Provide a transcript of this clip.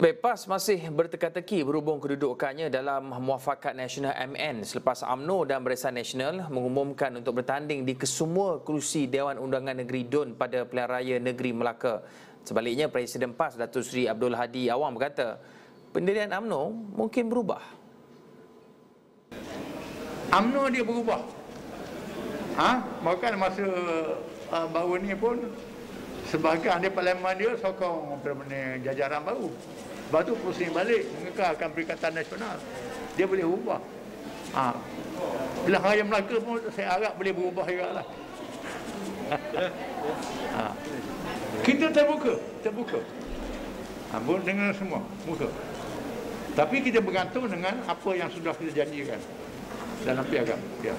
PAS masih berteka-teki berhubung kedudukannya dalam Muafakat Nasional MN selepas AMNO dan Barisan Nasional mengumumkan untuk bertanding di kesemua kerusi Dewan Undangan Negeri DUN pada Pilihan Raya Negeri Melaka. Sebaliknya, Presiden PAS Datuk Seri Abdul Hadi Awang berkata, pendirian AMNO mungkin berubah. AMNO dia berubah. Ha? Bahkan masa uh, baru ni pun sebahagian dia parlimen dia sokong permanent jajaran baru. Lepas tu pusing balik mengekalkan Perikatan Nasional. Dia boleh ubah. Ha. Bila Raya Melaka pun saya harap boleh berubah juga lah. ha. Kita terbuka, terbuka. Ha, dengan semua, buka. Tapi kita bergantung dengan apa yang sudah kita janjikan dalam piagam. Ya.